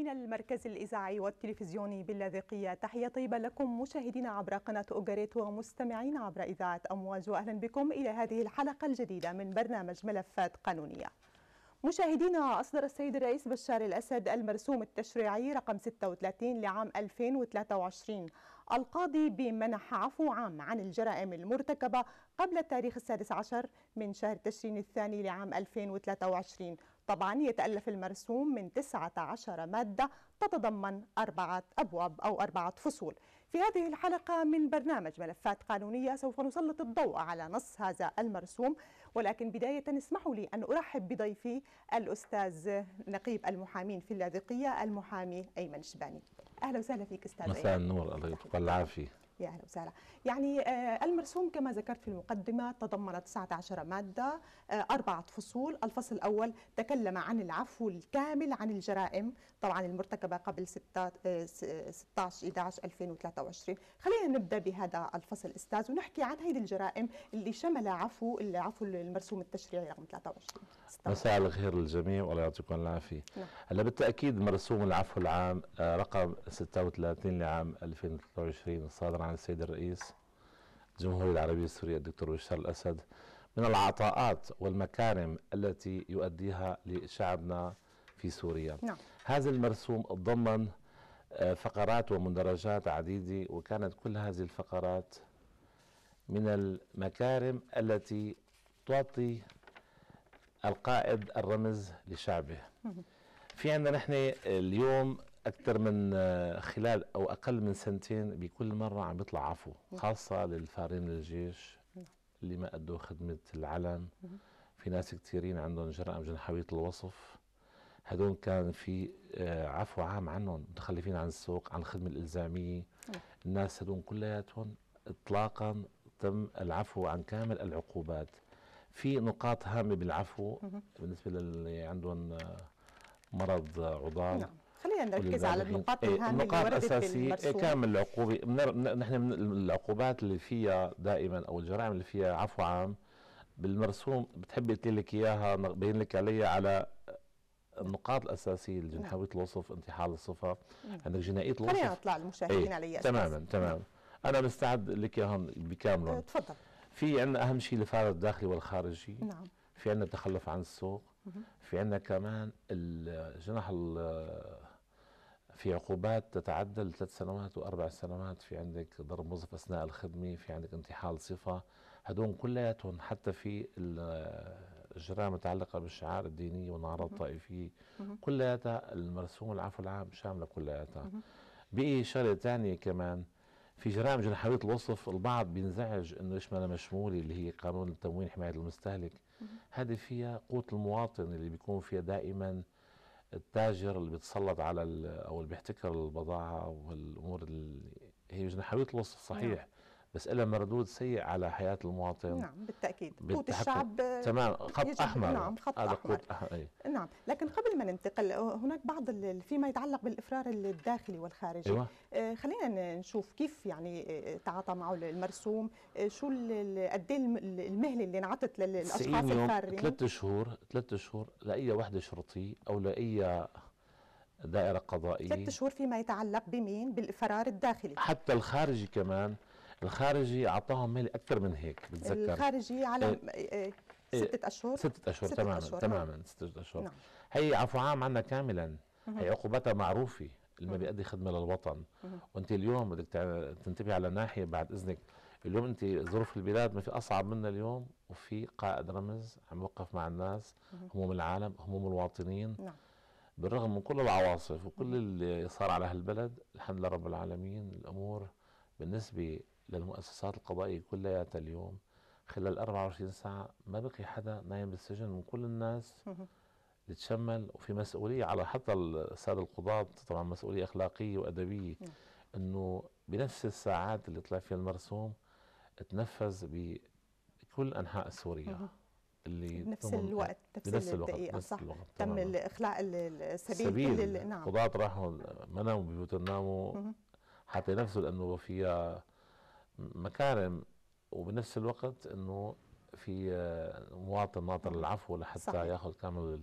من المركز الإذاعي والتلفزيوني باللاذقية. تحية طيبة لكم مشاهدينا عبر قناة أوغاريت ومستمعين عبر إذاعة أمواج. وأهلا بكم إلى هذه الحلقة الجديدة من برنامج ملفات قانونية. مشاهدينا أصدر السيد الرئيس بشار الأسد المرسوم التشريعي رقم 36 لعام 2023 القاضي بمنح عفو عام عن الجرائم المرتكبة قبل التاريخ السادس عشر من شهر تشرين الثاني لعام 2023 طبعا يتألف المرسوم من 19 مادة تتضمن أربعة أبواب أو أربعة فصول. في هذه الحلقة من برنامج ملفات قانونية سوف نسلط الضوء على نص هذا المرسوم ولكن بداية اسمحوا لي أن أرحب بضيفي الأستاذ نقيب المحامين في اللاذقية المحامي أيمن شباني. أهلا وسهلا فيك أستاذ مساء النور الله يعطيك العافية. يا أهلا وسهلا. يعني المرسوم كما ذكرت في المقدمة تضمن 19 مادة أربعة فصول. الفصل الأول تكلم عن العفو الكامل عن الجرائم طبعا المرتكبة قبل 16 11 2023 خلينا نبدأ بهذا الفصل أستاذ ونحكي عن هذه الجرائم اللي شمل عفو العفو المرسوم التشريعي رقم 23 مساء الخير للجميع والله يعطيكم العافية. نعم. هلا بالتأكيد مرسوم العفو العام رقم 36 لعام 2023 صادر عن السيد الرئيس الجمهورية العربية السورية الدكتور بشار الأسد من العطاءات والمكارم التي يؤديها لشعبنا في سوريا. نعم. هذا المرسوم ضمن فقرات ومندرجات عديدة وكانت كل هذه الفقرات من المكارم التي تعطي القائد الرمز لشعبه. في عندنا نحن اليوم أكثر من خلال أو أقل من سنتين بكل مرة عم بيطلع عفو خاصة للفارين الجيش اللي ما ادوا خدمة العلم في ناس كثيرين عندهم جرائم جنحويه الوصف. هدول كان في عفو عام عنهم متخلفين عن السوق عن الخدمة الإلزامية. الناس هدول كلياتهم اطلاقا تم العفو عن كامل العقوبات. في نقاط هامة بالعفو بالنسبة للي عندهم مرض عضال. نعم. خلينا نركز على النقاط إيه الهامه النقاط الأساسية كامل العقوبة. نحن من العقوبات اللي فيها دائما أو الجرائم اللي فيها عفو عام بالمرسوم بتحب قلت لك إياها بين لك عليها على النقاط الأساسية الجنحويه الوصف انتحال الصفة. عندك جنائيه الوصف خلينا نطلع المشاهدين إيه عليها تماما تماما. أنا مستعد لك إياهم بكاملهم. تفضل. في عندنا أهم شيء الفارغ الداخلي والخارجي. نعم. في عندنا التخلف عن السوق. في عندنا كمان الجنح في عقوبات تتعدى لثلاث سنوات وأربع سنوات في عندك ضرب موظف أثناء الخدمة في عندك انتحال صفة. هدول كلياتهم حتى في الجرائم المتعلقه بالشعائر الدينيه والنعرات الطائفيه كلياتها المرسوم العفو العام شاملة كلياتها. بقي شغله ثانية كمان في جرائم جنحويه الوصف البعض بينزعج إنه ليش ما أنا مشموله اللي هي قانون التموين حماية المستهلك. هذه فيها قوت المواطن اللي بيكون فيها دائما التاجر اللي بيتسلط على أو اللي بيحتكر البضاعة والأمور اللي هي جنحويه الوصف صحيح نعم. بس لها مردود سيء على حياة المواطن. نعم بالتأكيد. قوت الشعب تمام خط أحمر. نعم خط هذا أحمر. قوت أح... أي. نعم لكن قبل ما ننتقل هناك بعض فيما يتعلق بالإفرار الداخلي والخارجي. أيوة. آه خلينا نشوف كيف يعني تعاطى معه المرسوم. آه شو قد المهله اللي انعطت للأشخاص الفارين ثلاث شهور ثلاث شهور لأي وحدة شرطية أو لأي دائرة قضائية. ثلاث شهور فيما يتعلق بمين؟ بالفرار الداخلي. حتى الخارجي كمان الخارجي أعطاهم مالي أكثر من هيك بتذكر. الخارجي على إيه ستة أشهر. ستة أشهر ستة تماما أشهر. تماما ستة أشهر. نعم. هي عفو عام عنا كاملا. هي عقوبتها معروفة اللي ما بيأدي خدمة للوطن. وأنت اليوم بدك تنتبه على ناحية بعد إذنك. اليوم أنت ظروف البلاد ما في أصعب منا اليوم وفي قائد رمز عم يوقف مع الناس هموم العالم هموم المواطنين نعم. بالرغم من كل العواصف وكل اللي صار على هالبلد الحمد لله رب العالمين الأمور بالنسبة للمؤسسات القضائيه كلياتها اليوم. خلال 24 ساعة ما بقي حدا نايم بالسجن من كل الناس اللي تشمل وفي مسؤولية على حتى الساده القضاة طبعا مسؤولية أخلاقية وأدبية. إنه بنفس الساعات اللي طلع فيها المرسوم تنفذ بكل أنحاء سوريا اللي بنفس الوقت بنفس نفس الوقت الدقيقة صح؟ الوقت تم ال- السبيل, كل نعم. القضاة راحوا ما ناموا ببيوتهم ناموا. حتى نفسه لأنه فيها مكارم وبنفس الوقت إنه في آه، مواطن ناطر العفو لحتى صحيح. ياخذ كامل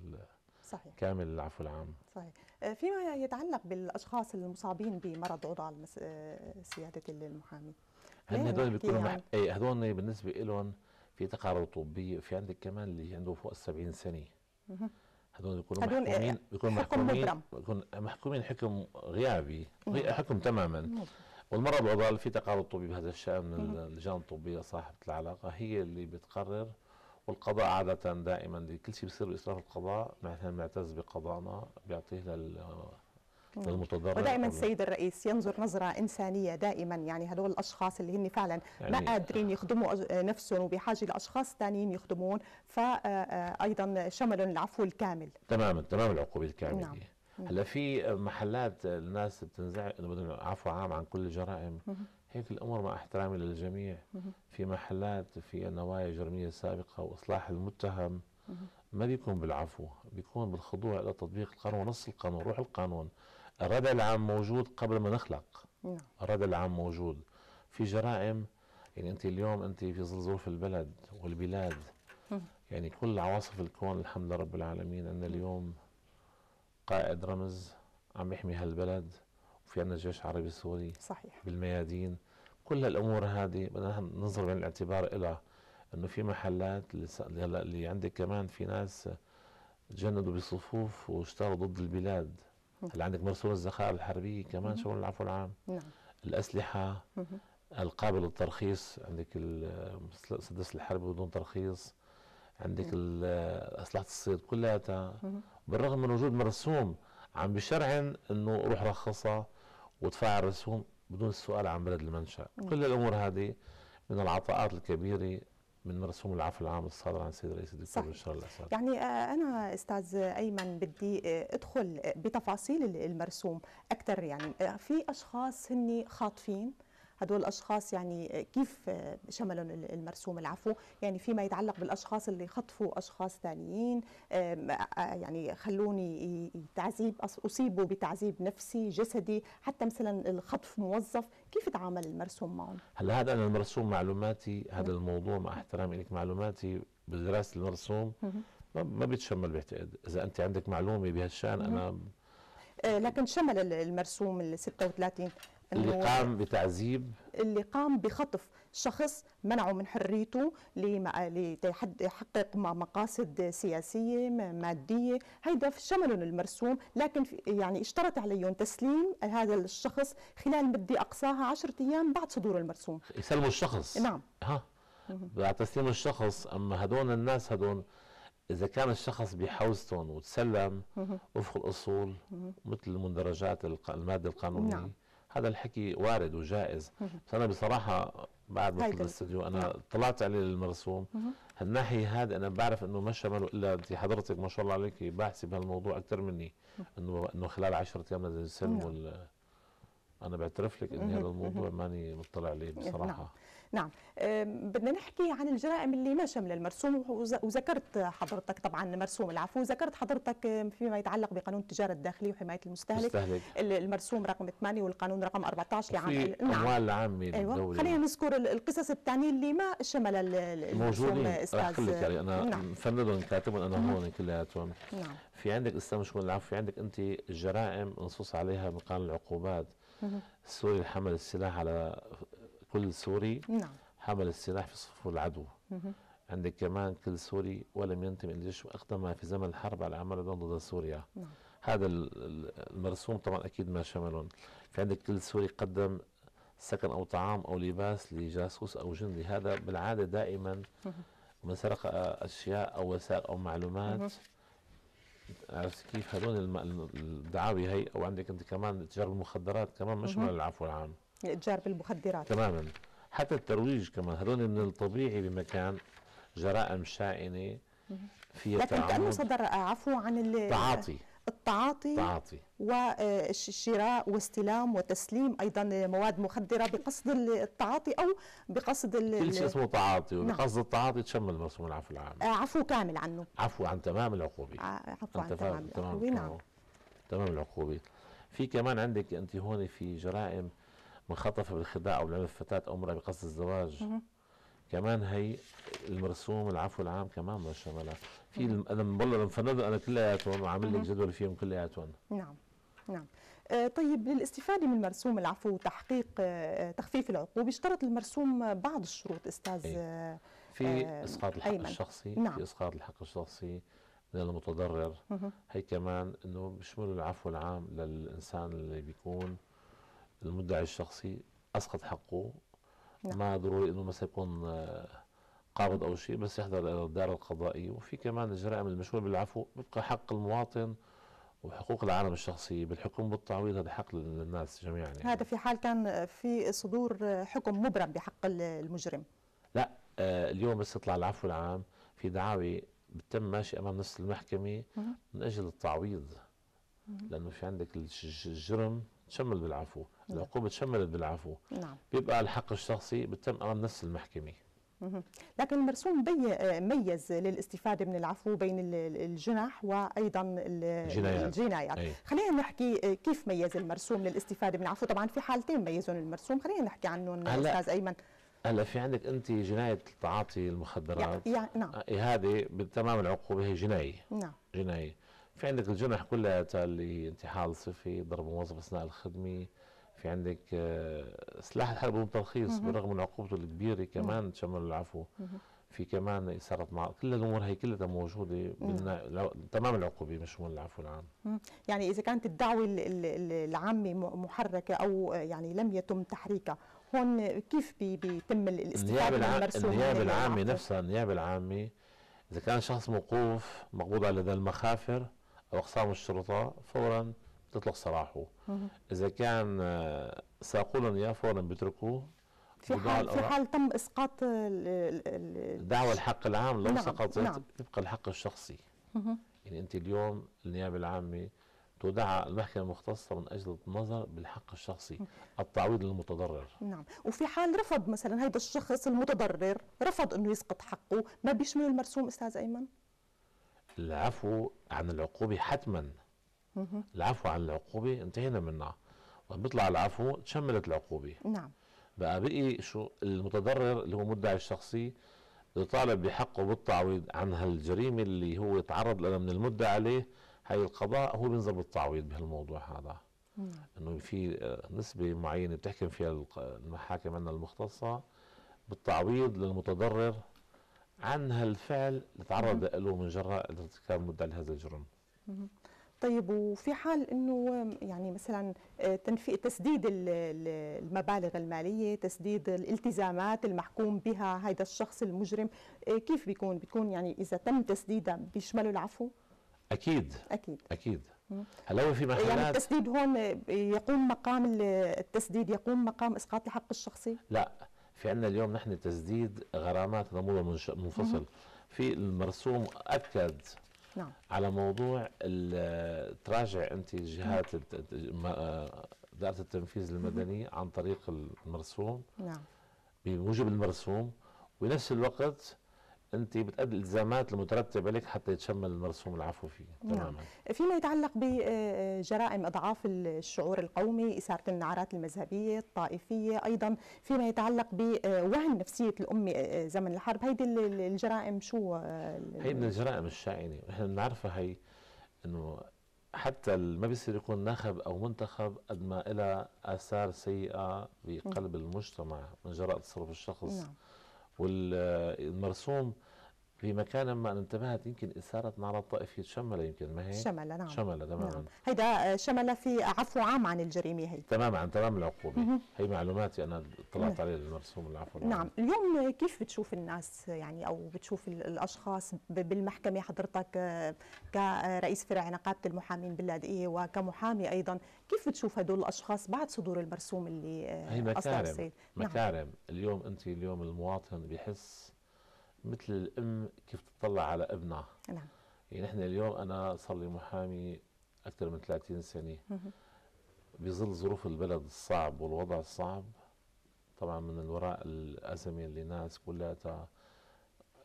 صحيح. كامل العفو العام. صحيح. آه، فيما يتعلق بالأشخاص المصابين بمرض عضال آه، سيادة المحامي هن هدول بيكونوا مح... اي هدول بالنسبة لهم في تقارب طبيه وفي عندك كمان اللي عنده فوق ال 70 سنه هدول بيكونوا محكومين بيكونوا محكومين بيكون محكومين حكم غيابي حكم تماما. والمرض العضال في تقارب طبي بهذا الشأن من اللجان الطبية صاحبة العلاقة هي اللي بتقرر والقضاء عادة دائما كل شيء بيصير بإسراف القضاء مثلا معتز بقضائنا بيعطيه لل للمتضرر. ودائما السيد الرئيس ينظر نظرة إنسانية دائما يعني هدول الأشخاص اللي هن فعلا يعني ما قادرين يخدموا نفسهم وبحاجة لأشخاص ثانيين يخدمون فأيضا شملهم العفو الكامل. تماما تمام العقوبة الكاملة. نعم. هلا في محلات الناس بتنزعج انه بدهم عفو عام عن كل الجرائم هيك الأمور مع احترامي للجميع. في محلات في نوايا جرميه سابقه وإصلاح المتهم. ما بيكون بالعفو بيكون بالخضوع إلى تطبيق القانون نص القانون روح القانون. الردع العام موجود قبل ما نخلق. نعم. الردع العام موجود. في جرائم يعني أنت اليوم أنت في ظل ظروف البلد والبلاد يعني كل عواصف الكون الحمد لله رب العالمين أن اليوم قائد رمز عم يحمي هالبلد وفي عندنا جيش عربي سوري صحيح. بالميادين. كل الأمور هذه بدنا ننظر بعين الاعتبار إلى إنه في محلات اللي, اللي عندك كمان في ناس تجندوا بصفوف واشتغلوا ضد البلاد. هلا عندك مرسوم الذخائر الحربية كمان شؤون العفو العام. نعم. الأسلحة القابل للترخيص عندك السدس الحربي بدون ترخيص عندك اسلحه الصيد كلها بالرغم من وجود مرسوم عم بشرعن إنه روح رخصها وادفع الرسوم بدون السؤال عن بلد المنشأ. كل الأمور هذه من العطاءات الكبيرة من مرسوم العفو العام الصادر عن السيد رئيس الدكتور بشار الأسد. يعني آه، أنا أستاذ أيمن بدي آه، أدخل بتفاصيل المرسوم أكثر يعني. آه، في أشخاص هن خاطفين؟ هدول الأشخاص يعني كيف شملهم المرسوم؟ العفو. يعني فيما يتعلق بالأشخاص اللي خطفوا أشخاص ثانيين يعني خلوني تعذيب أصيبوا بتعذيب نفسي جسدي حتى مثلا الخطف موظف. كيف يتعامل المرسوم معهم؟ هلا هذا أنا المرسوم معلوماتي هذا الموضوع مع احترامي لك معلوماتي. بدراسة المرسوم ما بيتشمل بعتقد إذا أنت عندك معلومة بهالشأن أنا آه، لكن شمل المرسوم ال 36 اللي قام بتعذيب. اللي قام بخطف شخص منعه من حريته ليحقق مقاصد سياسية مادية. هيدا في شملهم المرسوم. لكن يعني اشترط عليهم تسليم هذا الشخص خلال مدة أقصاها 10 أيام بعد صدور المرسوم. يسلموا الشخص؟ نعم. ها. بعد تسليم الشخص أما هدول الناس هدول إذا كان الشخص بحوزتهم وتسلم وفق الأصول مثل المندرجات المادة القانونية نعم. هذا الحكي وارد وجائز. بس أنا بصراحة بعد ما في الاستوديو أنا نعم. طلعت عليه المرسوم هالناحية هذه أنا بعرف إنه ما شمله إلا أنت حضرتك ما شاء الله عليك باحثه بهالموضوع أكثر مني. انه إنه خلال 10 أيام لازم يسلموا نعم. أنا بعترف لك إني هذا الموضوع ماني مطلع عليه بصراحة. نعم. نعم بدنا نحكي عن الجرائم اللي ما شمل المرسوم وذكرت حضرتك طبعا مرسوم العفو ذكرت حضرتك فيما يتعلق بقانون التجارة الداخليه وحماية المستهلك مستهلك. المرسوم رقم 8 والقانون رقم 14 لعام الاموال العامه أيوة. خلينا نذكر القصص الثانية اللي ما شمل المرسوم أستاذ يعني أنا نعم. مفندهم كاتبهم أنا هون كلياتهم نعم. في عندك أستاذ مشمول العفو في عندك أنت الجرائم منصوص عليها من قانون العقوبات السوري حمل السلاح على كل سوري نعم. حمل السلاح في صفوف العدو. عندك كمان كل سوري ولم ينتمي إلى الجيش واقدم في زمن الحرب على اعمال ضد سوريا. نعم. هذا المرسوم طبعا أكيد ما شملهم في عندك كل سوري قدم سكن أو طعام أو لباس لجاسوس أو جندي هذا بالعادة دائما من سرق أشياء أو وسائل أو معلومات. عرفت كيف؟ هذول الدعاوي هي. أو عندك أنت كمان تجار المخدرات كمان مش من العفو العام. الاتجار بالمخدرات. تماما. حتى الترويج كمان هذول من الطبيعي بمكان جرائم شائنة فيها لكن كأنه صدر عفو عن التعاطي التعاطي تعاطي. والشراء واستلام وتسليم أيضا مواد مخدرة بقصد التعاطي أو بقصد كل شيء اسمه تعاطي نعم. وبقصد التعاطي تشمل مرسوم العفو العام. آه، عفو كامل عنه. عفو عن تمام العقوبة. آه، عفو عن تمام العقوبة. نعم. تمام العقوبة. في كمان عندك أنت هون في جرائم من خطف بالخداع أو لعب الفتاه أو امراه بقصد الزواج. كمان هي المرسوم العفو العام كمان ما شملها في أنا بنضل مفنده أنا كلياتهم وعامل لك جدول فيهم كلياتهم نعم نعم. آه، طيب للاستفادة من مرسوم العفو وتحقيق آه، تخفيف العقوبة اشترط المرسوم بعض الشروط أستاذ أي. في إسقاط الحق أيمن. الشخصي نعم. في إسقاط الحق الشخصي من المتضرر. هي كمان إنه بيشمل العفو العام للإنسان اللي بيكون المدعي الشخصي أسقط حقه. نعم. ما ضروري إنه مثلا يكون آه، قابض أو شيء بس يحضر إلى الدار القضائية. وفي كمان الجرائم المشموله بالعفو بيبقى حق المواطن وحقوق العالم الشخصي. بالحكم بالتعويض هذا حق للناس جميعا يعني. هذا في حال كان في صدور حكم مبرم بحق المجرم. لا آه، اليوم بس يطلع العفو العام في دعاوي بتم ماشي أمام نفس المحكمة من أجل التعويض. لأنه في عندك الجرم تشمل بالعفو. العقوبة تشملت بالعفو. نعم. بيبقى الحق الشخصي بتم أمام نفس المحكمة. لكن المرسوم ميز للاستفادة من العفو بين الجنح وأيضا الجنايات, الجنايات. خلينا نحكي كيف ميز المرسوم للاستفادة من العفو. طبعا في حالتين ميزون المرسوم. خلينا نحكي عنهم أستاذ أيمن. هلا في عندك أنت جناية تعاطي المخدرات. يعني نعم. هذه بتمام العقوبة هي جناية. نعم. جناية. في عندك الجنح كلها اللي هي انتحال صفي ضرب موظف أثناء الخدمة عندك آه، سلاح الحرب بدون ترخيص بالرغم من عقوبته الكبيرة كمان. تشمل العفو. في كمان إثارة مع كل الأمور هي كلها موجودة تمام العقوبة مشمول العفو العام يعني إذا كانت الدعوة العامة محركة أو يعني لم يتم تحريكها هون كيف بيتم الاستفاده من المرسوم النيابة العامة نفسها النيابة العامة إذا كان شخص موقوف مقبوض على لدى المخافر أو أقسام الشرطه فورا تطلق سراحه. إذا كان آه، ساقوا يا فورا بيتركوه في حال في حال تم إسقاط دعوى الحق العام لو نعم سقطت نعم. يبقى الحق الشخصي. يعني أنت اليوم النيابة العامة تدعى المحكمة المختصة من أجل النظر بالحق الشخصي التعويض للمتضرر. نعم. وفي حال رفض مثلا هذا الشخص المتضرر رفض أنه يسقط حقه ما بيشمل المرسوم أستاذ أيمن؟ العفو عن العقوبة حتما. العفو عن العقوبة انتهينا منها. وبيطلع العفو تشملت العقوبة. نعم. بقى بقي شو؟ المتضرر اللي هو مدعي الشخصي يطالب بحقه بالتعويض عن هالجريمة اللي هو تعرض لها من المدعي عليه. هاي القضاء هو بينزل بالتعويض بهالموضوع هذا. نعم. إنه في نسبة معينة بتحكم فيها المحاكم عندنا المختصة بالتعويض للمتضرر عن هالفعل اللي تعرض له من جراء ارتكاب مدعي لهذا الجرم. طيب وفي حال إنه يعني مثلا آه، تسديد المبالغ المالية، تسديد الالتزامات المحكوم بها هذا الشخص المجرم، آه، كيف بيكون؟ بيكون يعني إذا تم تسديدها بيشمله العفو؟ أكيد. أكيد. أكيد. هلا هو في محلات يعني التسديد هون يقوم مقام التسديد يقوم مقام إسقاط الحق الشخصي؟ لا. في عندنا اليوم نحن تسديد غرامات موضوع منفصل. في المرسوم أكد نعم. على موضوع تراجع أنت جهات اداره التنفيذ المدني عن طريق المرسوم نعم بموجب المرسوم ونفس الوقت انت بتأدي الالتزامات المترتبة لك حتى يتشمل المرسوم العفو فيه. نعم. تماما. فيما يتعلق بجرائم أضعاف الشعور القومي إثارة النعرات المذهبية الطائفية أيضا فيما يتعلق بوهن نفسية الامه زمن الحرب. هيدي الجرائم شو هي من الجرائم الشائنة. نحن بنعرفها هي إنه حتى ما بيصير يكون ناخب أو منتخب قد ما لها آثار سيئة بقلب المجتمع من جراء تصرف الشخص. نعم. والمرسوم في مكان ما انتبهت يمكن إثارة نار الطائفية شملة يمكن ما هي؟ شملة نعم. شملة تماما. نعم. هيدا شملة في عفو عام عن الجريمة هي. تماما عن تمام العقوبة. هي معلوماتي أنا اطلعت. عليها المرسوم العفو. نعم. اليوم كيف بتشوف الناس يعني أو بتشوف الأشخاص بالمحكمة حضرتك كرئيس فرع نقابة المحامين باللاذقية وكمحامي أيضا كيف بتشوف هدول الأشخاص بعد صدور المرسوم اللي هي مكارم نعم. مكارم. نعم. اليوم أنت اليوم المواطن بيحس مثل الأم كيف تطلع على ابنها نعم يعني نحن اليوم أنا صار لي محامي أكثر من 30 سنة بظل ظروف البلد الصعب والوضع الصعب طبعا من الوراء الأزمة اللي ناس كلها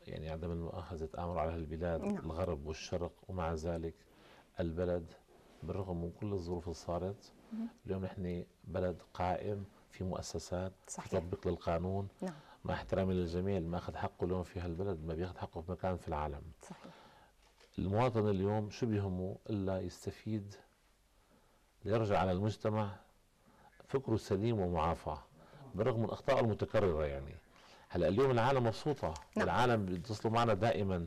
يعني عدم المؤاخذة تآمر على هالبلاد نعم. الغرب والشرق ومع ذلك البلد بالرغم من كل الظروف اللي صارت اليوم نحن بلد قائم في مؤسسات صحيح. تطبق للقانون نعم. مع احترامي للجميع اللي ما أخذ حقه اليوم في هالبلد ما بياخذ حقه في مكان في العالم. صحيح. المواطن اليوم شو بيهمه؟ إلا يستفيد ليرجع على المجتمع فكره سليم ومعافى بالرغم من اخطائه المتكررة يعني. هلأ اليوم العالم مبسوطة نعم. العالم بيتصلوا معنا دائما.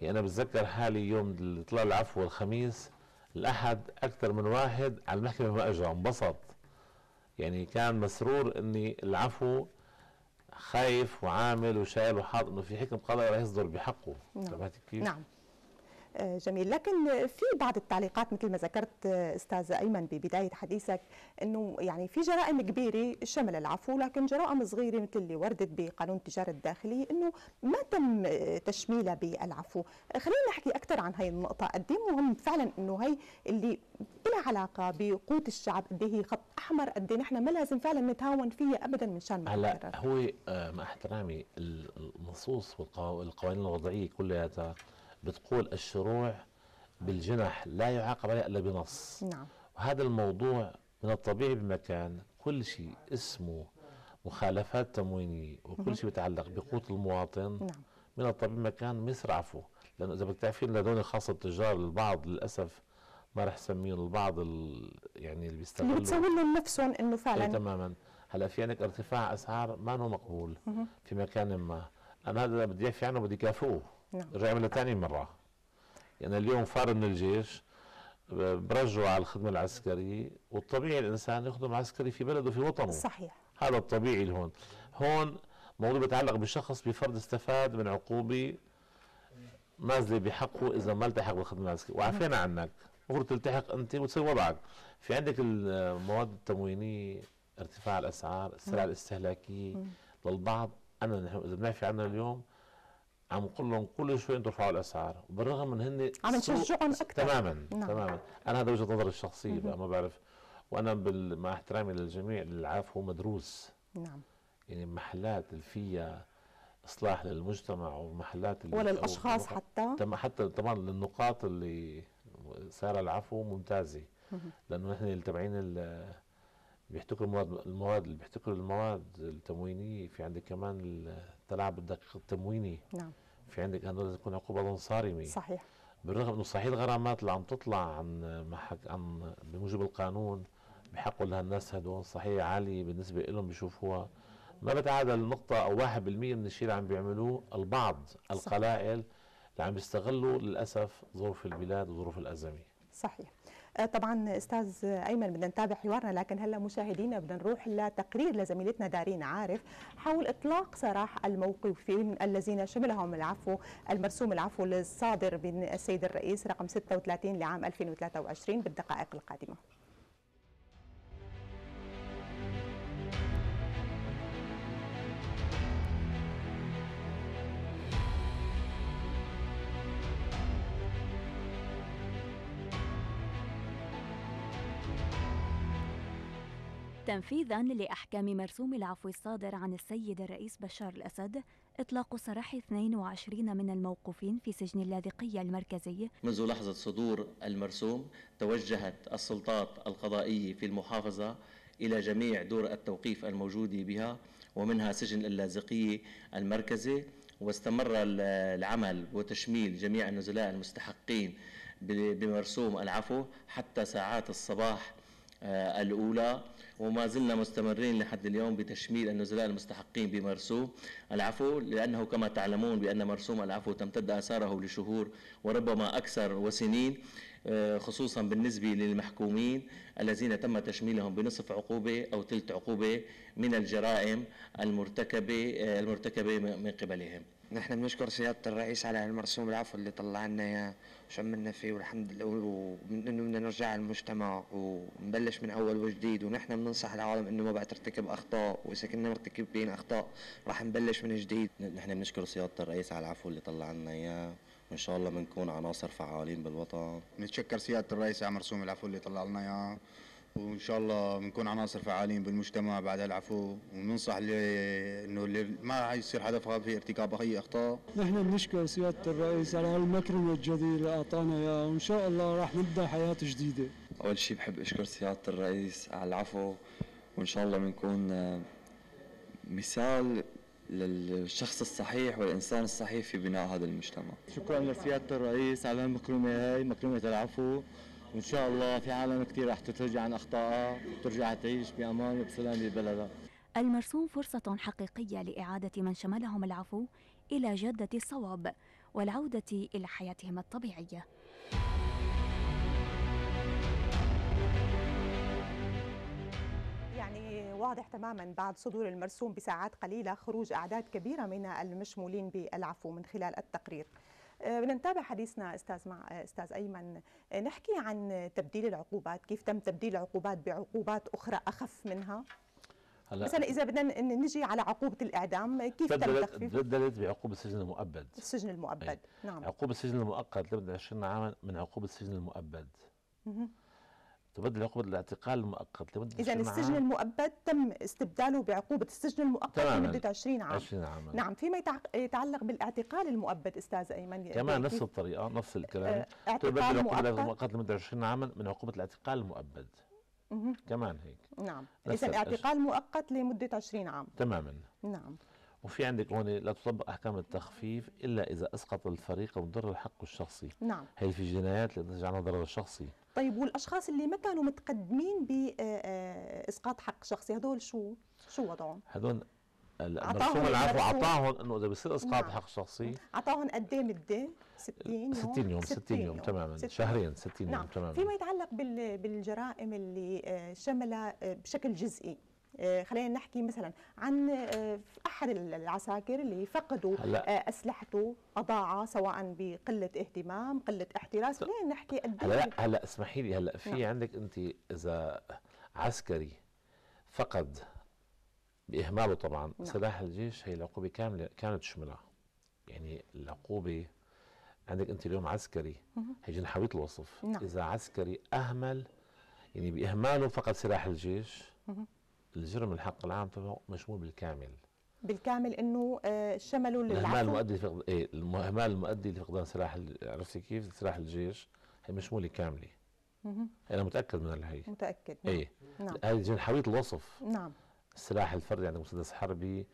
يعني أنا بتذكر حالي يوم طلع العفو الخميس الأحد أكثر من واحد على المحكمة ما اجى انبسط. يعني كان مسرور إني العفو خايف وعامل وشايل وحاط انه في حكم قضائي راح يصدر بحقه نعم. كيف؟ نعم جميل. لكن في بعض التعليقات مثل ما ذكرت آه، أستاذ أيمن ببداية حديثك إنه يعني في جرائم كبيرة شمل العفو لكن جرائم صغيرة مثل اللي وردت بقانون التجارة الداخليه إنه ما تم آه، تشميلها بالعفو. خلينا نحكي أكثر عن هي النقطة. قد إيه مهم فعلا إنه هي اللي لها علاقة بقوت الشعب قد إيه هي خط أحمر قد إيه نحن ما لازم فعلا نتهاون فيها ابدا من شان ما هلا هو مع احترامي النصوص والقوانين الوضعية كلها بتقول الشروع بالجنح لا يعاقب عليه إلا بنص. نعم. وهذا الموضوع من الطبيعي بمكان كل شيء اسمه مخالفات تموينية وكل شيء بيتعلق بقوت المواطن نعم. من الطبيعي بمكان مصر عفو. لأنه إذا بدك تعرفين لدول خاصة التجار البعض للأسف ما رح سميهم البعض يعني اللي بيستغلوا. اللي بتسوي لهم نفسهم إنه فعلا. إيه تماما. هلأ في عندك ارتفاع أسعار ما هو مقبول في مكان ما. أنا هذا بدي يعفي عنه بدي كافئه نعم. رجع يعملها ثاني مرة. يعني اليوم فار من الجيش برجعوا على الخدمة العسكرية والطبيعي الإنسان يخدم عسكري في بلده في وطنه. صحيح. هذا الطبيعي هون هون موضوع بيتعلق بشخص بفرد استفاد من عقوبة نازله بحقه إذا ما التحق بالخدمة العسكرية. وعفينا عنك. المفروض تلتحق أنت وتسوي وضعك. في عندك المواد التموينية ارتفاع الأسعار السلع الاستهلاكية. للبعض أنا إذا بنعفي عنها اليوم عم نقول لهم كل شوي أنتم ارفعوا الاسعار. بالرغم من هن عم نشجعهم أكثر. تماما نعم. تماما. أنا هذا وجهة نظري الشخصية بقى ما بعرف. وأنا بال... مع احترامي للجميع العفو هو مدروس. نعم. يعني محلات اللي فيها إصلاح للمجتمع ومحلات اللي وللاشخاص حتى. حتى طبعا للنقاط اللي صار العفو ممتازة. لأنه نحن اللي تبعين بيحتكروا المواد المواد اللي بيحتكروا المواد التموينية. في عندك كمان التلاعب الدقيق التمويني. نعم. في عندك هذول لازم تكون عقوبة صارمه صحيح. بالرغم انه صحيح الغرامات اللي عم تطلع عن محك عن بموجب القانون بحقوا لها الناس هدول صحيح عالية بالنسبة لهم بيشوفوها. ما بتعادل نقطة أو 1% من الشيء اللي عم بيعملوه البعض القلائل اللي عم بيستغلوا للأسف ظروف البلاد وظروف الأزمة. صحيح. طبعا أستاذ أيمن بدنا نتابع حوارنا لكن هلأ مشاهدينا بدنا نروح لتقرير لزميلتنا دارين عارف حول إطلاق سراح الموقوفين الذين شملهم العفو المرسوم العفو الصادر من السيد الرئيس رقم 36 لعام 2023 بالدقائق القادمة. تنفيذا لأحكام مرسوم العفو الصادر عن السيد الرئيس بشار الأسد إطلاق سراح 22 من الموقوفين في سجن اللاذقية المركزي. منذ لحظة صدور المرسوم توجهت السلطات القضائية في المحافظة إلى جميع دور التوقيف الموجودة بها ومنها سجن اللاذقية المركزي واستمر العمل وتشميل جميع النزلاء المستحقين بمرسوم العفو حتى ساعات الصباح الأولى. وما زلنا مستمرين لحد اليوم بتشميل النزلاء المستحقين بمرسوم العفو لأنه كما تعلمون بأن مرسوم العفو تمتد آثاره لشهور وربما أكثر وسنين. آه، خصوصا بالنسبة للمحكومين الذين تم تشميلهم بنصف عقوبة أو ثلث عقوبة من الجرائم المرتكبة آه، المرتكبة من قبلهم. نحن بنشكر سيادة الرئيس على المرسوم العفو اللي طلع لنا اياه وشملنا فيه والحمد لله وانه بدنا نرجع المجتمع ونبلش من أول وجديد ونحن بننصح العالم إنه ما بقى ترتكب أخطاء وإذا كنا مرتكبين أخطاء راح نبلش من جديد. نحن بنشكر سيادة الرئيس على العفو اللي طلع لنا اياه وان شاء الله بنكون عناصر فعالين بالوطن. نتشكر سيادة الرئيس على مرسوم العفو اللي طلع لنا إياه. وإن شاء الله بنكون عناصر فعالين بالمجتمع بعد العفو. وننصح إنه اللي ما يصير حدا في ارتكاب أي أخطاء. نحن بنشكر سيادة الرئيس على هالمكرمة الجديدة اللي أعطانا إياها. وإن شاء الله راح نبدأ حياة جديدة. أول شيء بحب أشكر سيادة الرئيس على العفو. وإن شاء الله بنكون مثال للشخص الصحيح والإنسان الصحيح في بناء هذا المجتمع. شكرا لسيادة الرئيس على المكرمة هاي مكرمة العفو. وإن شاء الله في عالم كثير رح تترجع عن أخطائها وترجع تعيش بأمان وبسلام ببلدها. المرسوم فرصة حقيقية لإعادة من شملهم العفو إلى جدة الصواب والعودة إلى حياتهم الطبيعية. واضح تماما بعد صدور المرسوم بساعات قليلة خروج أعداد كبيرة من المشمولين بالعفو من خلال التقرير. آه، بدنا نتابع حديثنا أستاذ مع أستاذ أيمن. آه، نحكي عن تبديل العقوبات كيف تم تبديل العقوبات بعقوبات أخرى أخف منها؟ هلا مثلا إذا بدنا نجي على عقوبة الإعدام كيف تم تخفيف؟ بدلت بعقوبة السجن المؤبد. السجن المؤبد أي. نعم. عقوبة السجن المؤقت لمده 20 عاما من عقوبة السجن المؤبد. تبدل عقوبة الاعتقال المؤقت لمدة إذا السجن المؤبد تم استبداله بعقوبة السجن المؤقت لمدة 20 عام. 20 عام. نعم فيما يتعلق بالاعتقال المؤبد أستاذ أيمن كمان نفس الطريقة نفس الكلام. آه تبدل عقوبة المؤقت لمدة 20 عاما من عقوبة الاعتقال المؤبد. كمان هيك. نعم. إذا اعتقال مؤقت لمدة 20 عام. تماما. نعم. وفي عندك هون لا تطبق أحكام التخفيف إلا إذا أسقط الفريق مضر الحق الشخصي. نعم. هي في جنايات لتنتج عنها ضرر الشخصي. طيب والأشخاص اللي ما كانوا متقدمين باسقاط حق شخصي هدول شو؟ شو وضعهم؟ هدول المرسوم العفو أعطاهم إنه إذا بصير إسقاط نعم. حق شخصي. أعطاهم قد إيه؟ مدة؟ 60 يوم؟ 60 يوم 60 يوم, يوم. تماما. 60 شهرين 60 نعم. يوم تماما. فيما يتعلق بالجرائم اللي آه، شملها آه، بشكل جزئي. آه، خلينا نحكي مثلا عن آه، أحد العساكر اللي فقدوا آه، أسلحته اضاعها سواء بقلة اهتمام قلة احتراس. خلينا نحكي قد هلا هلا اسمحي لي هلا في نعم. عندك أنت إذا عسكري فقد بإهماله طبعا نعم. سلاح الجيش هي العقوبه كاملة كانت تشملها يعني العقوبه عندك أنت اليوم عسكري هي جنحويه الوصف. نعم. إذا عسكري أهمل يعني بإهماله فقد سلاح الجيش الجرم الحق العام تبعه مشمول بالكامل. بالكامل إنه آه، شملوا الإهمال المؤدي لفقد إيه الإهمال المؤدي لفقدان سلاح عرفتي كيف؟ سلاح الجيش. هي مشمولة كاملة. أنا متأكد من هي متأكد. نعم. إيه. نعم. هذه جنحويه الوصف. نعم. السلاح الفردي عند مسدس حربي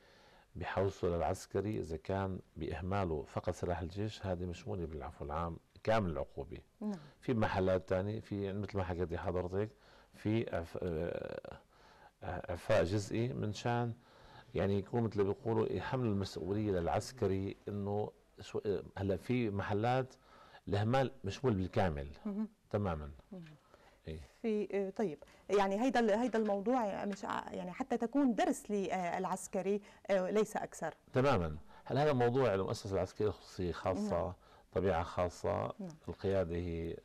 بحوصه للعسكري إذا كان بإهماله فقد سلاح الجيش هذه مشمولة بالعفو العام كامل العقوبة. نعم. في محلات ثانية في مثل ما حكيتي حضرتك في آه، إعفاء جزئي من شان يعني يكون مثل بيقولوا يحمل المسؤولية للعسكري إنه هلا في محلات الاهمال مشمول بالكامل تماما إيه؟ في آه، طيب يعني هيدا هيدا الموضوع مش يعني حتى تكون درس للعسكري آه، ليس أكثر تمانا هل هذا موضوع المؤسسه العسكرية خصوصيه خاصة نعم. طبيعة خاصة نعم. القيادة هي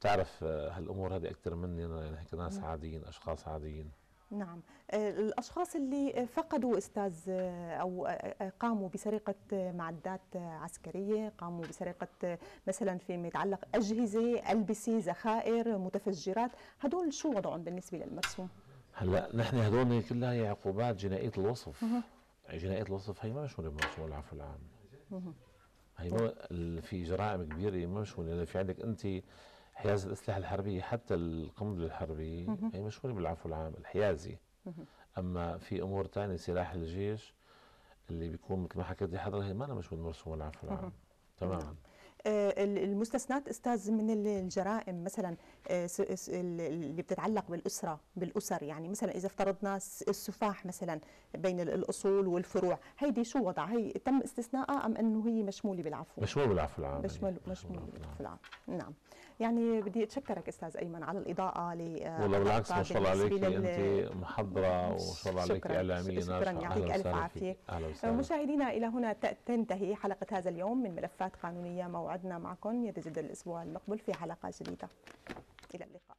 تعرف آه، هالأمور هذه أكثر مني يعني ناس نعم. عاديين أشخاص عاديين نعم. آه، الأشخاص اللي فقدوا أستاذ آه، أو آه، قاموا بسرقة معدات عسكرية قاموا بسرقة مثلا فيما يتعلق أجهزة ألبسة ذخائر متفجرات. هدول شو وضعهم بالنسبة للمرسوم؟ هلأ نحن هدول كلها هي عقوبات جنائية الوصف. جنائية الوصف هي ما مشمولة بمرسوم العفو العام. هي في جرائم كبيرة ما مشمولة في عندك أنت حيازه الإسلحة الحربية حتى القنبله الحربيه هي مشهورة بالعفو العام الحيازي. أما في أمور ثانية سلاح الجيش اللي بيكون مثل ما حكيت حضرتك ما أنا مشهور مرسوم العفو العام. تماما. المستثنات أستاذ من الجرائم مثلا آه، اللي بتتعلق بالأسرة بالأسر يعني مثلا إذا افترضنا السفاح مثلا بين الأصول والفروع هيدي شو وضع؟ هي تم استثناءها أم أنه هي مشمولة بالعفو؟ مشمول بالعفو العام مشمول مشمول بالعفو العام. نعم. يعني بدي أتشكرك أستاذ أيمن على الإضاءة ل والله بالعكس ما شاء الله عليك انت محضرة وما شاء الله عليك إعلامية شكرا. يعطيك ألف عافية. مشاهدينا إلى هنا تنتهي حلقة هذا اليوم من ملفات قانونية موعدنا معكم يتجدد الأسبوع المقبل في حلقة جديدة. إلى اللقاء.